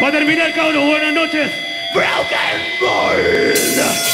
Para terminar, cabros, buenas noches. Broken Mold.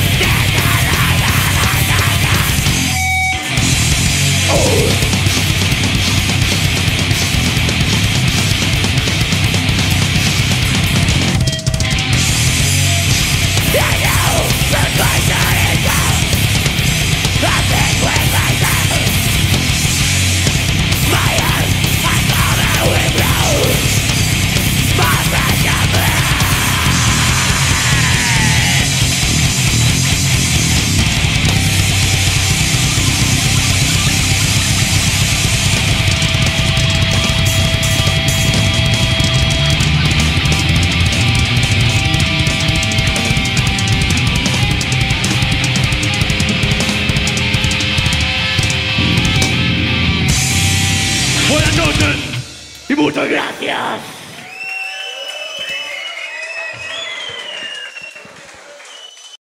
muchas gracias.